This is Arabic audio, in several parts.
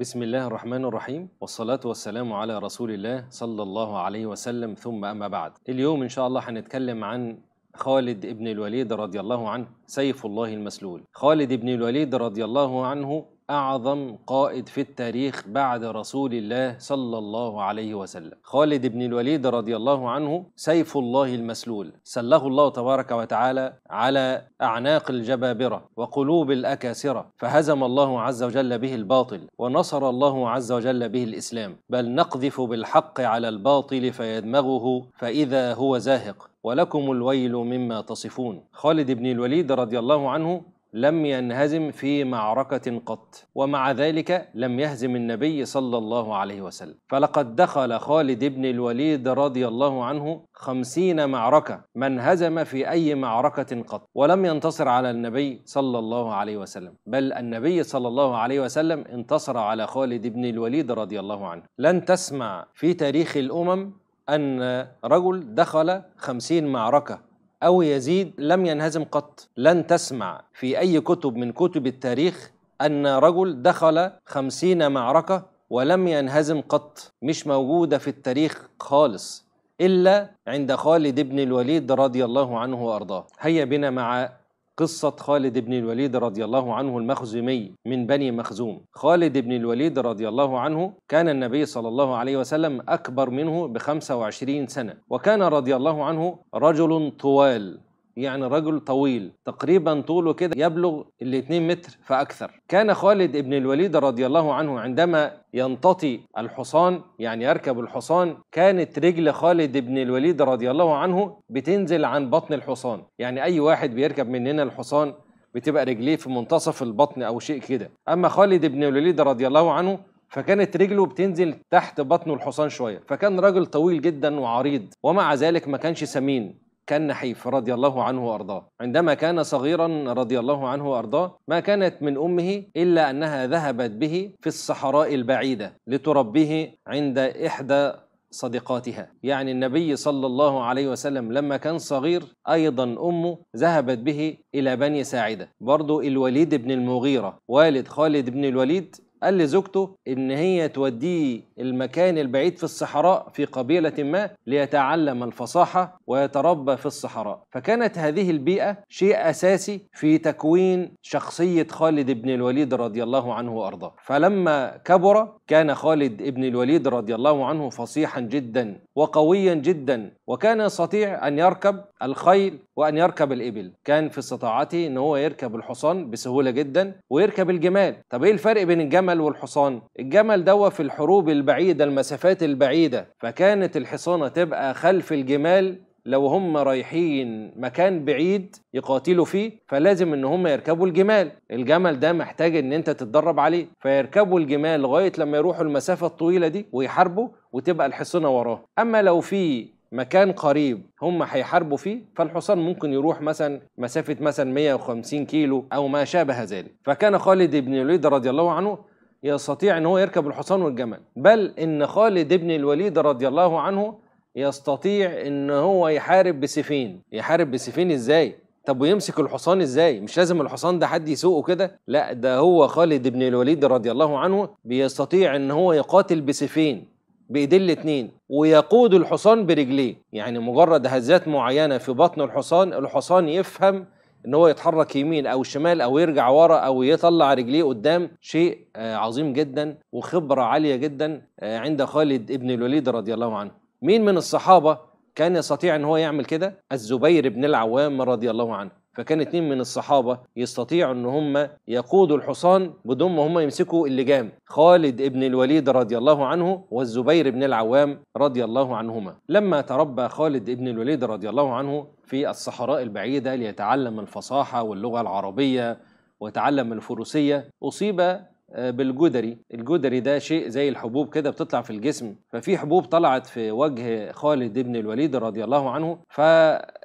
بسم الله الرحمن الرحيم والصلاة والسلام على رسول الله صلى الله عليه وسلم ثم أما بعد اليوم إن شاء الله هنتكلم عن خالد بن الوليد رضي الله عنه سيف الله المسلول. خالد بن الوليد رضي الله عنه أعظم قائد في التاريخ بعد رسول الله صلى الله عليه وسلم. خالد بن الوليد رضي الله عنه سيف الله المسلول. سله الله تبارك وتعالى على أعناق الجبابرة وقلوب الأكاسرة فهزم الله عز وجل به الباطل ونصر الله عز وجل به الإسلام. بل نقذف بالحق على الباطل فيدمغه فإذا هو زاهق ولكم الويل مما تصفون. خالد بن الوليد رضي الله عنه لم ينهزم في معركة قط ومع ذلك لم يهزم النبي صلى الله عليه وسلم. فلقد دخل خالد بن الوليد رضي الله عنه خمسين معركة من هزم في أي معركة قط ولم ينتصر على النبي صلى الله عليه وسلم. بل النبي صلى الله عليه وسلم انتصر على خالد بن الوليد رضي الله عنه. لن تسمع في تاريخ الأمم أن رجل دخل خمسين معركة. أو يزيد لم ينهزم قط. لن تسمع في أي كتب من كتب التاريخ أن رجل دخل خمسين معركة ولم ينهزم قط. مش موجودة في التاريخ خالص إلا عند خالد بن الوليد رضي الله عنه وأرضاه. هيا بنا مع قصة خالد بن الوليد رضي الله عنه المخزومي من بني مخزوم. خالد بن الوليد رضي الله عنه كان النبي صلى الله عليه وسلم أكبر منه بخمسة وعشرين سنة وكان رضي الله عنه رجل طوال. يعني رجل طويل تقريبا طوله كده يبلغ ال 2 متر فأكثر. كان خالد بن الوليد رضي الله عنه عندما ينتطي الحصان يعني يركب الحصان كانت رجل خالد بن الوليد رضي الله عنه بتنزل عن بطن الحصان. يعني أي واحد بيركب مننا الحصان بتبقى رجليه في منتصف البطن أو شيء كده. أما خالد بن الوليد رضي الله عنه فكانت رجله بتنزل تحت بطن الحصان شوية. فكان راجل طويل جدا وعريض ومع ذلك ما كانش سمين. كان نحيف رضي الله عنه وأرضاه. عندما كان صغيرا رضي الله عنه وأرضاه ما كانت من أمه إلا أنها ذهبت به في الصحراء البعيدة لتربيه عند إحدى صديقاتها. يعني النبي صلى الله عليه وسلم لما كان صغير أيضا أمه ذهبت به إلى بني ساعدة. برضو الوليد بن المغيرة والد خالد بن الوليد قال لزوجته إن هي توديه المكان البعيد في الصحراء في قبيلة ما ليتعلم الفصاحة ويتربى في الصحراء. فكانت هذه البيئة شيء أساسي في تكوين شخصية خالد بن الوليد رضي الله عنه وأرضاه. فلما كبر كان خالد بن الوليد رضي الله عنه فصيحا جدا وقويا جدا وكان يستطيع أن يركب الخيل وأن يركب الإبل. كان في استطاعته إن هو يركب الحصان بسهولة جدا ويركب الجمال. طب إيه الفرق بين الجمل والحصان. الجمل دوا في الحروب البعيدة المسافات البعيدة. فكانت الحصانة تبقى خلف الجمال. لو هم رايحين مكان بعيد يقاتلوا فيه فلازم إن هم يركبوا الجمال. الجمل ده محتاج إن أنت تتدرب عليه. فيركبوا الجمال لغاية لما يروحوا المسافة الطويلة دي ويحاربوا وتبقى الحصانة وراه. أما لو في مكان قريب هم هيحاربوا فيه فالحصان ممكن يروح مثلا مسافة مثلا 150 كيلو أو ما شابه ذلك. فكان خالد بن الوليد رضي الله عنه يستطيع إن هو يركب الحصان والجمل. بل إن خالد بن الوليد رضي الله عنه يستطيع إن هو يحارب بسيفين يحارب بسيفين إزاي؟ طب ويمسك الحصان إزاي؟ مش لازم الحصان ده حد يسوقه كده؟ لا ده هو خالد بن الوليد رضي الله عنه بيستطيع إن هو يقاتل بسيفين بايديه الاتنين ويقود الحصان برجليه. يعني مجرد هزات معينة في بطن الحصان الحصان يفهم إن هو يتحرك يمين أو شمال أو يرجع ورا أو يطلع رجليه قدام شيء عظيم جدا وخبرة عالية جدا عند خالد ابن الوليد رضي الله عنه. مين من الصحابة كان يستطيع إن هو يعمل كده؟ الزبير بن العوام رضي الله عنه. فكان اتنين من الصحابة يستطيعوا إن هم يقودوا الحصان بدون ما هم يمسكوا اللجام. خالد ابن الوليد رضي الله عنه والزبير بن العوام رضي الله عنهما. لما تربى خالد ابن الوليد رضي الله عنه في الصحراء البعيدة ليتعلم الفصاحة واللغة العربية ويتعلم الفروسية أصيب بالجدري. الجدري ده شيء زي الحبوب كده بتطلع في الجسم. ففي حبوب طلعت في وجه خالد بن الوليد رضي الله عنه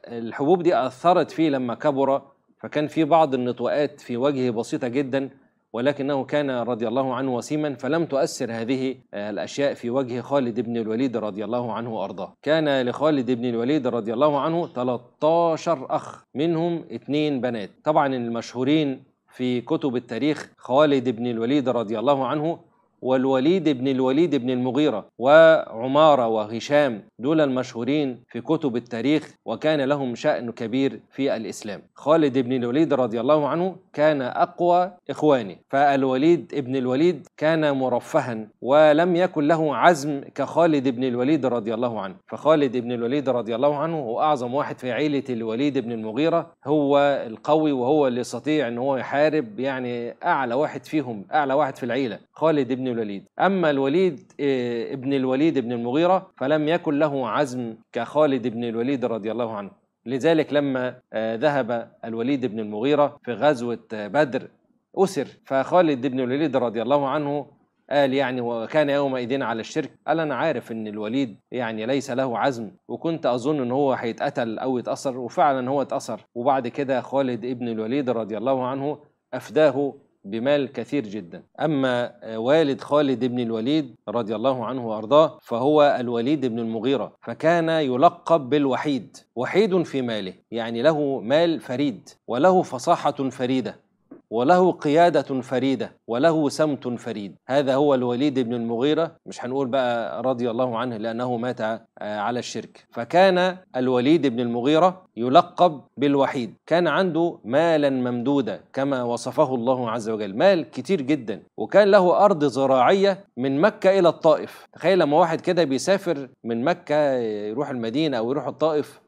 فالحبوب دي أثرت فيه لما كبر فكان في بعض النطوءات في وجهه بسيطة جدا ولكنه كان رضي الله عنه وسيما فلم تؤثر هذه الأشياء في وجه خالد بن الوليد رضي الله عنه وأرضاه. كان لخالد بن الوليد رضي الله عنه 13 أخ منهم اثنين بنات. طبعا المشهورين في كتب التاريخ خالد بن الوليد رضي الله عنه والوليد بن الوليد بن المغيرة وعمارة وهشام دول المشهورين في كتب التاريخ وكان لهم شأن كبير في الإسلام. خالد بن الوليد رضي الله عنه كان أقوى إخوانه فالوليد بن الوليد كان مرفها ولم يكن له عزم كخالد بن الوليد رضي الله عنه. فخالد بن الوليد رضي الله عنه هو أعظم واحد في عيلة الوليد بن المغيرة هو القوي وهو اللي يستطيع أن هو يحارب يعني أعلى واحد فيهم أعلى واحد في العيلة. خالد بن الوليد. أما الوليد إيه، ابن الوليد بن المغيرة فلم يكن له عزم كخالد بن الوليد رضي الله عنه. لذلك لما آه، ذهب الوليد بن المغيرة في غزوة آه، بدر أسر. فخالد بن الوليد رضي الله عنه قال يعني وكان يومئذ على الشرك. قال أنا عارف إن الوليد يعني ليس له عزم وكنت أظن إن هو هيتقتل أو يتأثر وفعلا هو اتأثر. وبعد كده خالد ابن الوليد رضي الله عنه أفداه بمال كثير جدا. أما والد خالد بن الوليد رضي الله عنه وأرضاه فهو الوليد بن المغيرة فكان يلقب بالوحيد وحيد في ماله يعني له مال فريد وله فصاحة فريدة. وله قيادة فريدة وله سمت فريد. هذا هو الوليد بن المغيرة. مش هنقول بقى رضي الله عنه لأنه مات على الشرك. فكان الوليد بن المغيرة يلقب بالوحيد. كان عنده مالا ممدودا كما وصفه الله عز وجل. مال كتير جدا. وكان له أرض زراعية من مكة إلى الطائف. تخيل لما واحد كده بيسافر من مكة يروح المدينة أو يروح الطائف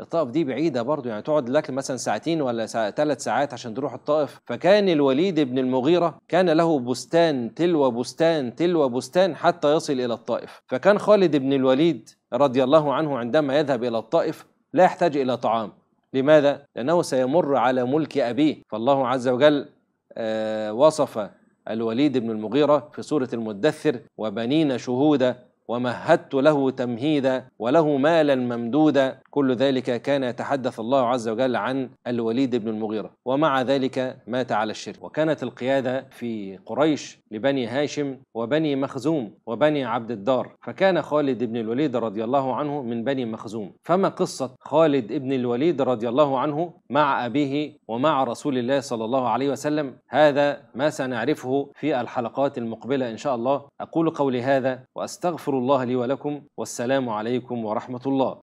الطائف دي بعيدة برضو يعني تقعد لك مثلا ساعتين ولا ساعة ثلاث ساعات عشان تروح الطائف. فكان الوليد بن المغيرة كان له بستان تلو بستان تلو بستان حتى يصل إلى الطائف. فكان خالد بن الوليد رضي الله عنه عندما يذهب إلى الطائف لا يحتاج إلى طعام. لماذا؟ لأنه سيمر على ملك أبيه. فالله عز وجل آه وصف الوليد بن المغيرة في سورة المدثر وبنين شهودا ومهدت له تمهيدا وله مالا ممدودا كل ذلك كان يتحدث الله عز وجل عن الوليد بن المغيرة. ومع ذلك مات على الشرك. وكانت القيادة في قريش لبني هاشم وبني مخزوم وبني عبد الدار. فكان خالد بن الوليد رضي الله عنه من بني مخزوم. فما قصة خالد بن الوليد رضي الله عنه مع أبيه ومع رسول الله صلى الله عليه وسلم؟ هذا ما سنعرفه في الحلقات المقبلة إن شاء الله. أقول قولي هذا وأستغفر الله لي ولكم والسلام عليكم ورحمة الله.